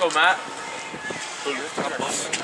Oh, Matt. Oh, you're